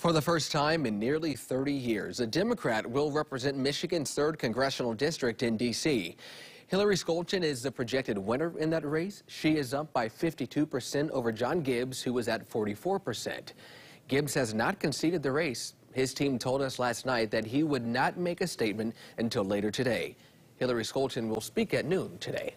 For the first time in nearly 30 years, a Democrat will represent Michigan's 3rd Congressional District in D.C. Hillary Scholten is the projected winner in that race. She is up by 52% over John Gibbs, who was at 44%. Gibbs has not conceded the race. His team told us last night that he would not make a statement until later today. Hillary Scholten will speak at noon today.